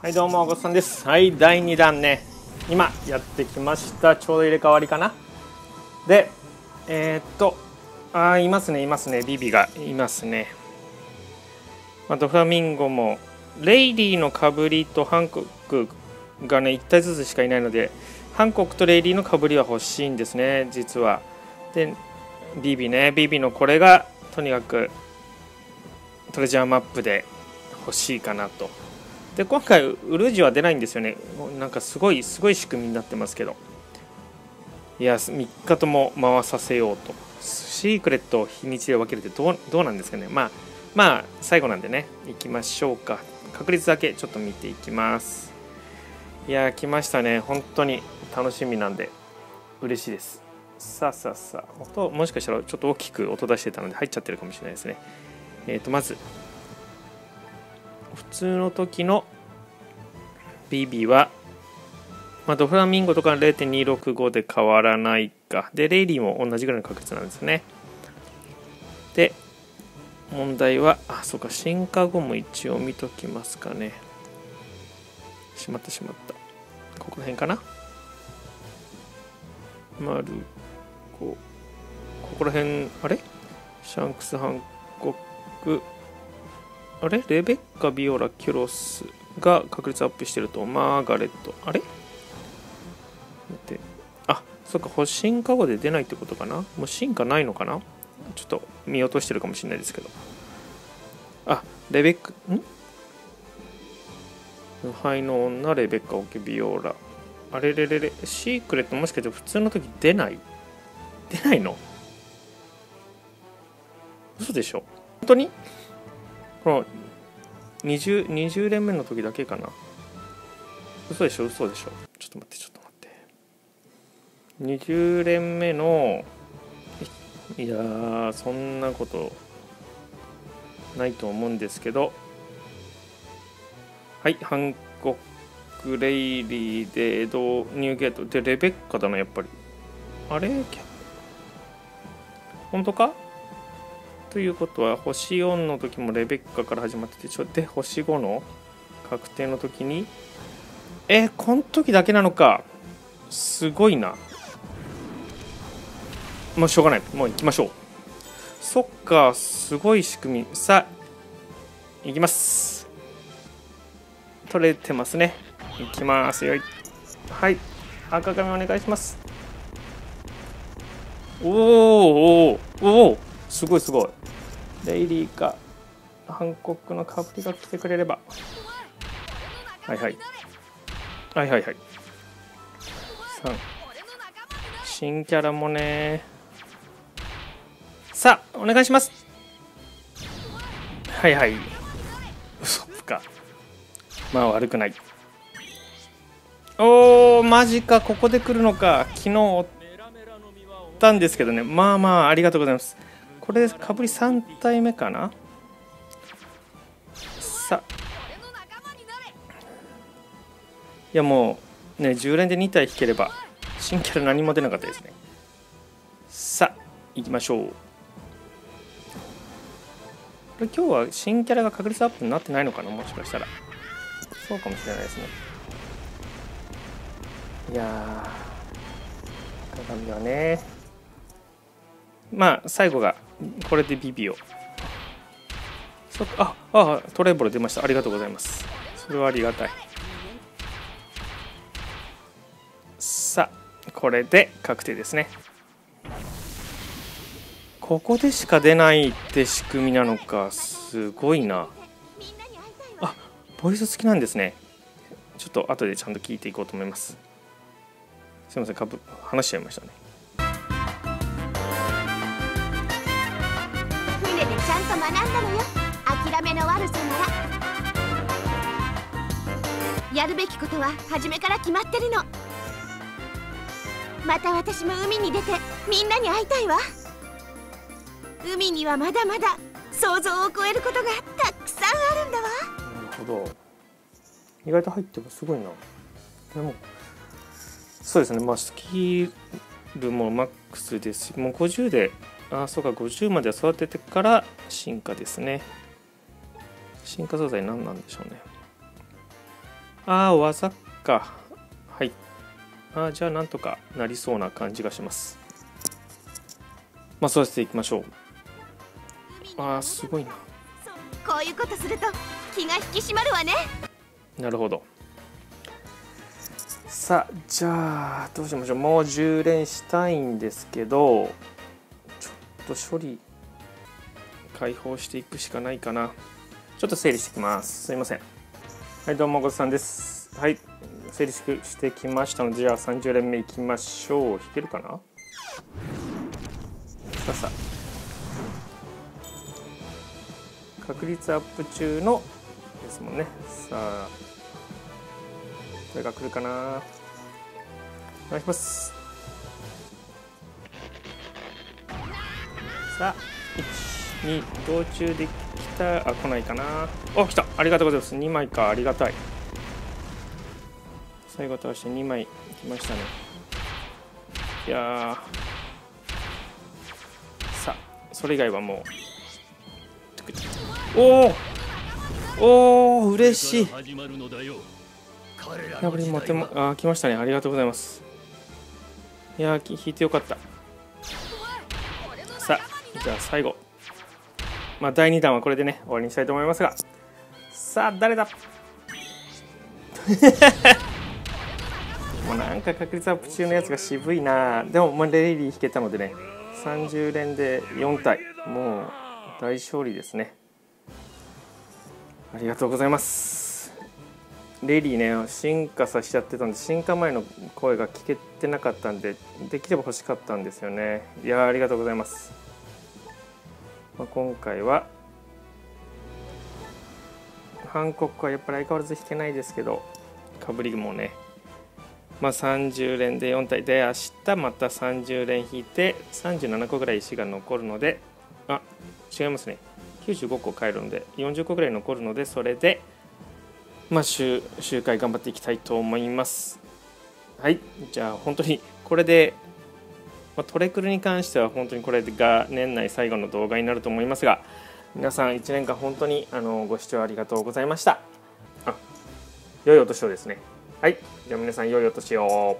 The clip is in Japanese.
はいどうもごっさんです。はい第2弾ね。今やってきました。ちょうど入れ替わりかな。でえー、っとあいますねいますね。ビビがいますね。あとフラミンゴもレイリーのかぶりとハンコックがね1体ずつしかいないのでハンコックとレイリーのかぶりは欲しいんですね実は。でビビね。ビビのこれがとにかくトレジャーマップで欲しいかなと。で今回ウルージュは出ないんですよね。なんかすごいすごい仕組みになってますけど。いや3日とも回させようと。シークレットを日にちで分けるってどうどうなんですかね。まあまあ最後なんでね。行きましょうか。確率だけちょっと見ていきます。いや来ましたね。本当に楽しみなんで。嬉しいです。さあさあさあ。音もしかしたらちょっと大きく音出してたので入っちゃってるかもしれないですね。えっ、ー、とまず普通の時の BB は、まあ、ドフラミンゴとか0.265で変わらないか。でレイリーも同じぐらいの確率なんですね。で問題はあそうか進化後も一応見ときますかね。しまったしまった。ここら辺かな？丸5ここら辺あれ？シャンクス・ハンコックあれ？レベッカ、ビオラ、キュロスが確率アップしてると、マーガレット。あれ？って。あ、そっか、進化後で出ないってことかな？もう進化ないのかな？ちょっと見落としてるかもしれないですけど。あ、レベッカ、ん？無敗の女、レベッカ、オケ、ビオラ。あれれれれ、シークレットもしかして普通の時出ない？出ないの？嘘でしょ？本当に？この 20, 20連目の時だけかな。嘘でしょ？嘘でしょ？ちょっと待ってちょっと待って。20連目のいやそんなことないと思うんですけど。はいハンコックレイリーでエドニューゲート。でレベッカだなやっぱり。あれ？本当か？ということは星4の時もレベッカから始まっててで星5の確定の時にえこの時だけなのか。すごいな。もうしょうがない。もう行きましょう。そっかすごい仕組み。さあ行きます。取れてますね。行きます。よい。はい。赤髪お願いします。おおおおすごいすごい。レイリーか。ハンコックのかぶりが来てくれれば。はいはい。はいはいはい。3新キャラもね。さあお願いします。はいはい。嘘か。まあ悪くない。おーマジか。ここで来るのか。昨日追ったんですけどね。まあまあありがとうございます。これでかぶり3体目かな？さ。いやもうね10連で2体引ければ新キャラ何も出なかったですね。さあ行きましょう。これ今日は新キャラが確率アップになってないのかな？もしかしたら。そうかもしれないですね。いやー鏡はね。まあ最後がこれでビビを。ああトレーボル出ました。ありがとうございます。それはありがたい。さあこれで確定ですね。ここでしか出ないって仕組みなのかすごいな。あボイス付きなんですね。ちょっと後でちゃんと聞いていこうと思います。すいませんかぶ話しちゃいましたね。学んだのよ。諦めの悪さなら。やるべきことは初めから決まってるの。また私も海に出てみんなに会いたいわ。海にはまだまだ想像を超えることがたくさんあるんだわ。なるほど。意外と入ってもすごいな。でもそうですね。まあスキルもマックスですしもう50であそうか50までは育ててから進化ですね。進化素材何なんでしょうね。ああ技か。はい。あーじゃあなんとかなりそうな感じがします。まあそうしていきましょう。あーすごいな。こういうことすると気が引き締まるわね。なるほど。さあじゃあどうしましょう。もう10連したいんですけどと処理解放していくしかないかな。ちょっと整理してきます。すいません。はいどうもごさんです。はい整理してきましたのでじゃあ30連目いきましょう。弾けるかな？さあさあ。確率アップ中のですもんね。さあ。これが来るかな。お願いします。さあ12道中できたあ来ないかな。お来た。ありがとうございます。2枚か。ありがたい。最後倒して2枚来ましたね。いやさあそれ以外はもう。おおおお嬉しい。やっぱり待ってもあ来ましたね。ありがとうございます。いやー引いてよかった。じゃあ最後。まあ第2弾はこれでね終わりにしたいと思いますが。さあ誰だ？もうなんか確率アップ中のやつが渋いな。でもまあレイリー引けたのでね30連で4体。もう大勝利ですね。ありがとうございます。レイリーね進化させちゃってたんで進化前の声が聞けてなかったんでできれば欲しかったんですよね。いやありがとうございます、まあ、今回はハンコックはやっぱり相変わらず引けないですけどかぶりもねまあ、30連で4体で明日また30連引いて37個ぐらい石が残るのであ違いますね。95個買えるので40個ぐらい残るのでそれでまあ周周回頑張っていきたいと思います。はい。じゃあ本当にこれで、まあ、トレクルに関しては本当にこれが年内最後の動画になると思いますが皆さん1年間本当にあのご視聴ありがとうございました。あ良いお年をですね。はい。じゃあ皆さん良いお年を。